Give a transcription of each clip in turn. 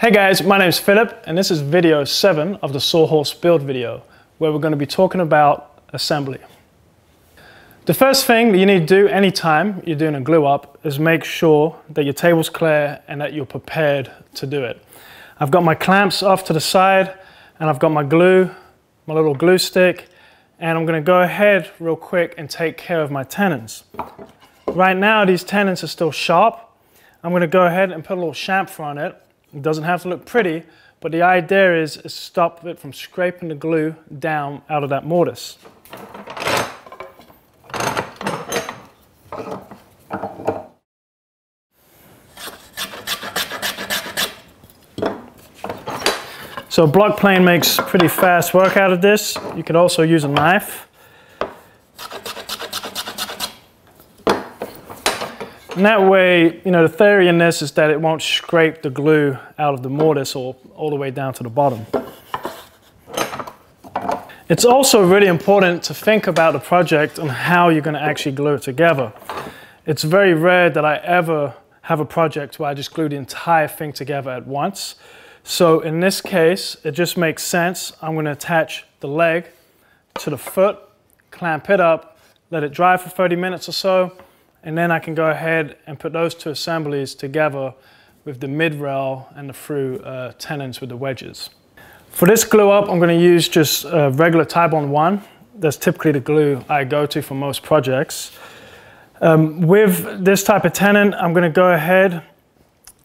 Hey guys, my name is Philip and this is video 7 of the Sawhorse build video where we're going to be talking about assembly. The first thing that you need to do anytime you're doing a glue up is make sure that your table's clear and that you're prepared to do it. I've got my clamps off to the side and I've got my glue, my little glue stick, and I'm going to go ahead real quick and take care of my tenons. Right now these tenons are still sharp. I'm going to go ahead and put a little chamfer on it it doesn't have to look pretty, but the idea is, stop it from scraping the glue down out of that mortise. So block plane makes pretty fast work out of this. You could also use a knife. And that way, you know, the theory in this is that it won't scrape the glue out of the mortise or all the way down to the bottom. It's also really important to think about the project and how you're going to actually glue it together. It's very rare that I ever have a project where I just glue the entire thing together at once. So in this case, it just makes sense. I'm going to attach the leg to the foot, clamp it up, let it dry for 30 minutes or so, and then I can go ahead and put those two assemblies together with the mid rail and the through uh, tenons with the wedges. For this glue up, I'm going to use just a regular Titebond 1. That's typically the glue I go to for most projects. Um, with this type of tenon, I'm going to go ahead,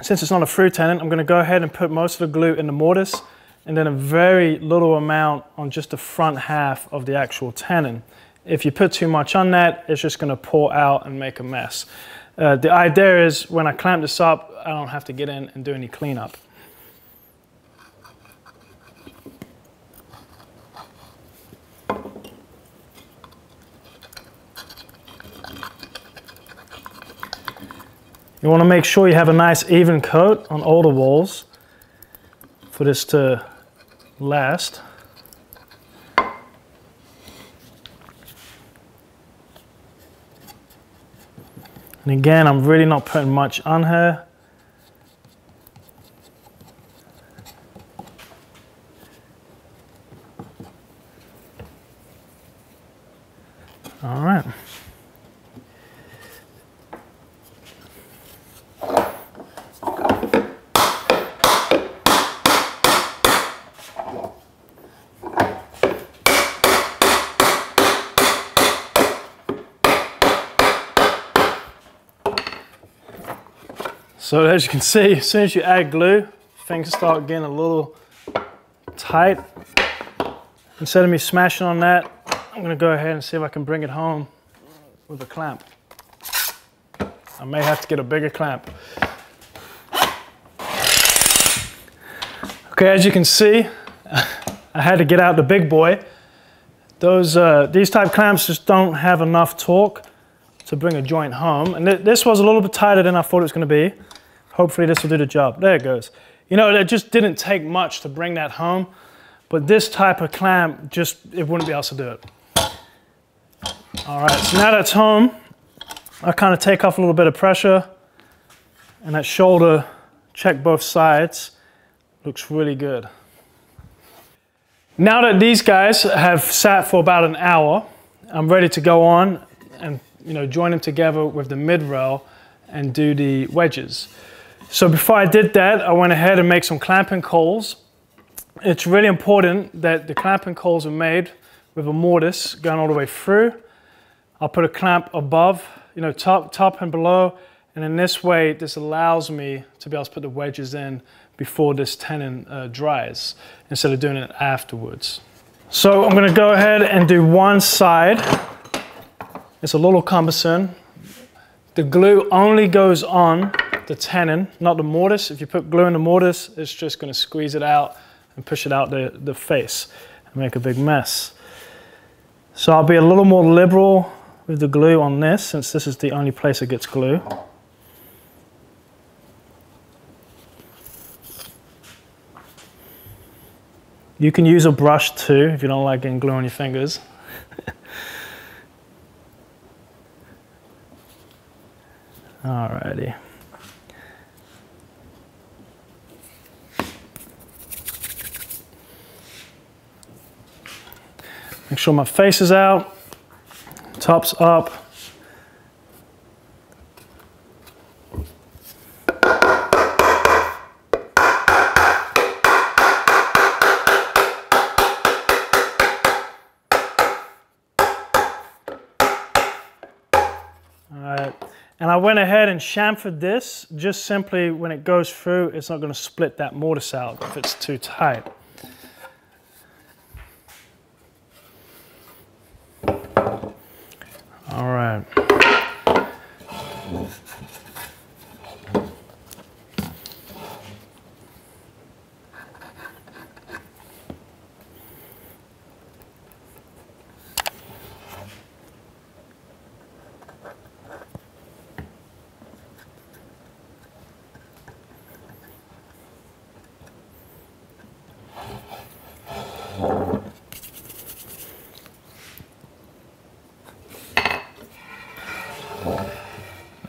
since it's not a through tenon, I'm going to go ahead and put most of the glue in the mortise and then a very little amount on just the front half of the actual tenon. If you put too much on that, it's just going to pour out and make a mess. Uh, the idea is when I clamp this up, I don't have to get in and do any cleanup. You want to make sure you have a nice even coat on all the walls for this to last. And again, I'm really not putting much on her. All right. So as you can see, as soon as you add glue, things start getting a little tight. Instead of me smashing on that, I'm gonna go ahead and see if I can bring it home with a clamp. I may have to get a bigger clamp. Okay, as you can see, I had to get out the big boy. Those, uh, these type clamps just don't have enough torque to bring a joint home. And th this was a little bit tighter than I thought it was gonna be. Hopefully this will do the job. There it goes. You know, it just didn't take much to bring that home, but this type of clamp, just, it wouldn't be able to do it. All right, so now that's home, I kind of take off a little bit of pressure and that shoulder, check both sides, looks really good. Now that these guys have sat for about an hour, I'm ready to go on and you know join them together with the mid rail and do the wedges. So before I did that, I went ahead and made some clamping cauls. It's really important that the clamping cauls are made with a mortise going all the way through. I'll put a clamp above, you know, top, top and below. And in this way, this allows me to be able to put the wedges in before this tenon uh, dries, instead of doing it afterwards. So I'm gonna go ahead and do one side. It's a little cumbersome. The glue only goes on the tenon, not the mortise. If you put glue in the mortise, it's just going to squeeze it out and push it out the, the face and make a big mess. So I'll be a little more liberal with the glue on this since this is the only place it gets glue. You can use a brush too if you don't like getting glue on your fingers. Alrighty. Make sure my face is out, top's up. And I went ahead and chamfered this, just simply when it goes through, it's not gonna split that mortise out if it's too tight.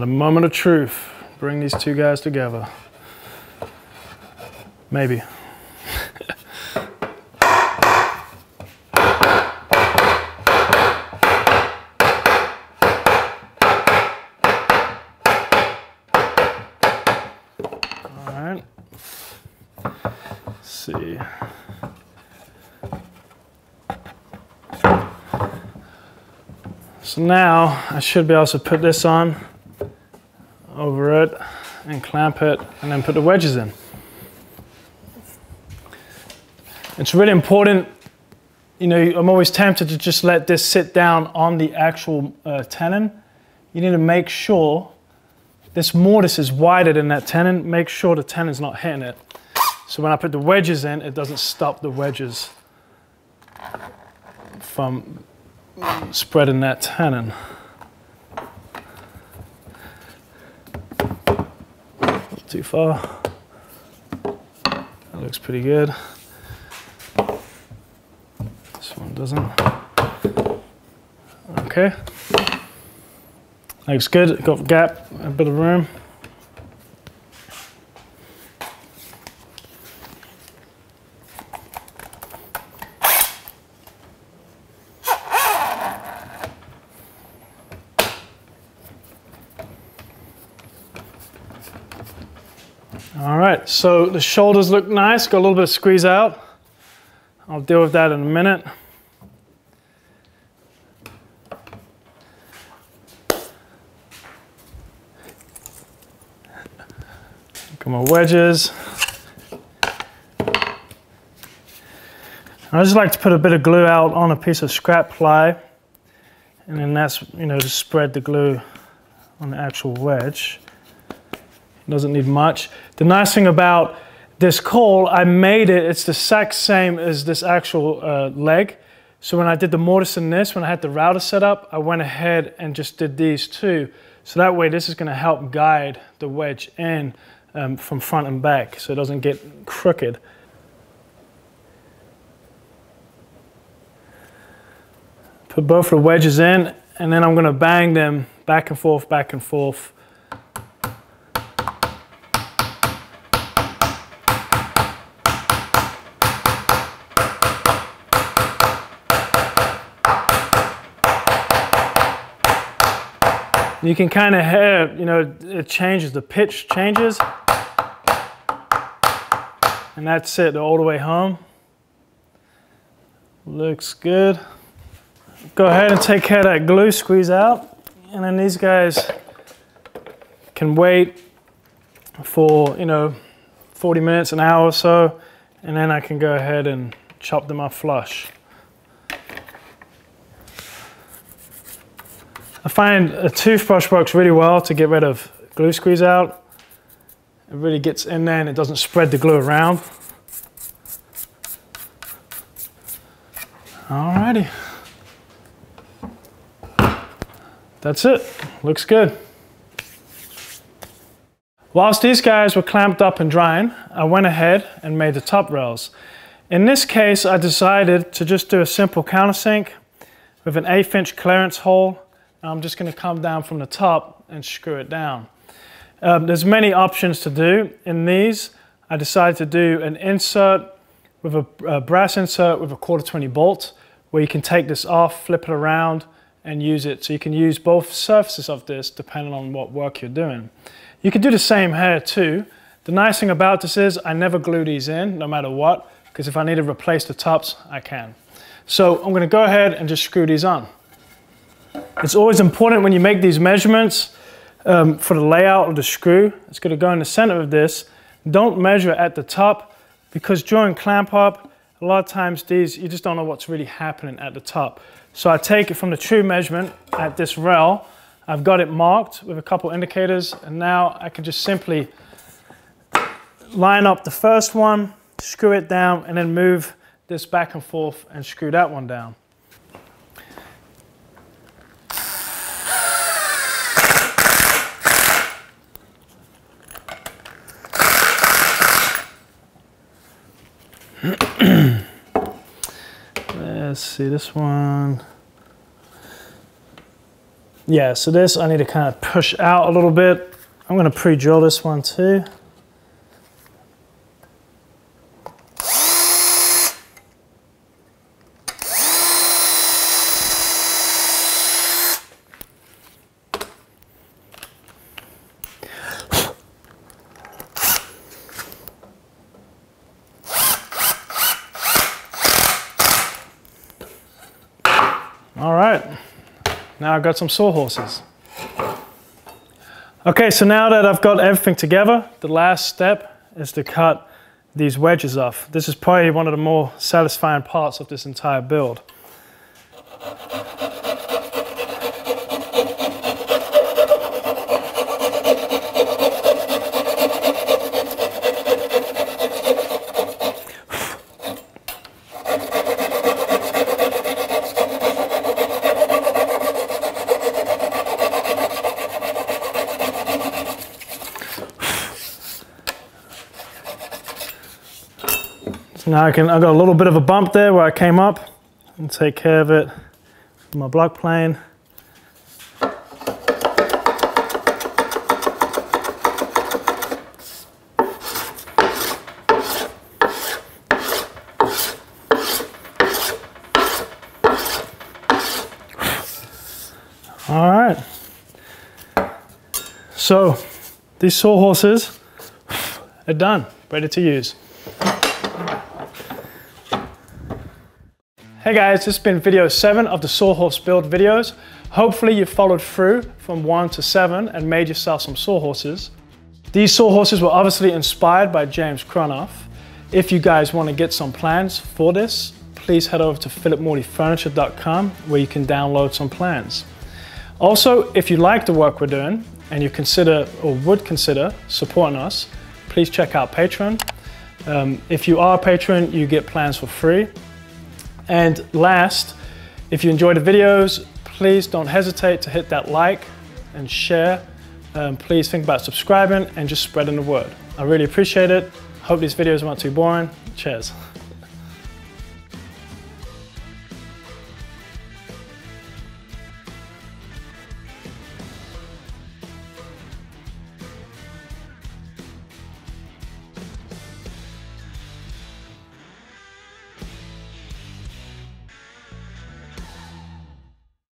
At a moment of truth, bring these two guys together. Maybe. So now I should be able to put this on and clamp it and then put the wedges in. It's really important, you know, I'm always tempted to just let this sit down on the actual uh, tenon. You need to make sure this mortise is wider than that tenon. Make sure the tenon's not hitting it. So when I put the wedges in, it doesn't stop the wedges from spreading that tenon. Too far. That looks pretty good. This one doesn't. Okay. Looks good. Got gap, a bit of room. All right, so the shoulders look nice, got a little bit of squeeze out. I'll deal with that in a minute. Got my wedges. I just like to put a bit of glue out on a piece of scrap ply and then that's, you know, to spread the glue on the actual wedge doesn't need much. The nice thing about this caul, I made it, it's the exact same as this actual uh, leg. So when I did the mortise in this, when I had the router set up, I went ahead and just did these two. So that way this is gonna help guide the wedge in um, from front and back so it doesn't get crooked. Put both the wedges in and then I'm gonna bang them back and forth, back and forth You can kind of hear, you know, it changes, the pitch changes. And that's it, all the way home. Looks good. Go ahead and take care of that glue, squeeze out. And then these guys can wait for, you know, 40 minutes, an hour or so. And then I can go ahead and chop them up flush. I find a toothbrush works really well to get rid of glue squeeze out. It really gets in there and it doesn't spread the glue around. Alrighty. That's it, looks good. Whilst these guys were clamped up and drying, I went ahead and made the top rails. In this case, I decided to just do a simple countersink with an eighth inch clearance hole I'm just going to come down from the top and screw it down. Um, there's many options to do. In these, I decided to do an insert with a, a brass insert with a quarter 20 bolt, where you can take this off, flip it around, and use it. So you can use both surfaces of this depending on what work you're doing. You can do the same here too. The nice thing about this is I never glue these in no matter what, because if I need to replace the tops, I can. So I'm gonna go ahead and just screw these on. It's always important when you make these measurements um, for the layout of the screw. It's gonna go in the center of this. Don't measure at the top because during clamp up, a lot of times these, you just don't know what's really happening at the top. So I take it from the true measurement at this rail. I've got it marked with a couple indicators and now I can just simply line up the first one, screw it down and then move this back and forth and screw that one down. See this one. Yeah, so this I need to kind of push out a little bit. I'm to pre-drill this one too. All right, now I've got some sawhorses. Okay, so now that I've got everything together, the last step is to cut these wedges off. This is probably one of the more satisfying parts of this entire build. Now I can, I've got a little bit of a bump there where I came up and take care of it with my block plane. All right. So these sawhorses are done, ready to use. Hey guys, this has been video seven of the Sawhorse build videos. Hopefully you followed through from one to seven and made yourself some sawhorses. These sawhorses were obviously inspired by James Krenov. If you guys want to get some plans for this, please head over to philipmorleyfurniture.com where you can download some plans. Also, if you like the work we're doing and you consider or would consider supporting us, please check out Patreon. Um, if you are a patron, you get plans for free and last, if you enjoy the videos, please don't hesitate to hit that like and share. Um, please think about subscribing and just spreading the word. I really appreciate it. Hope these videos weren't too boring. Cheers.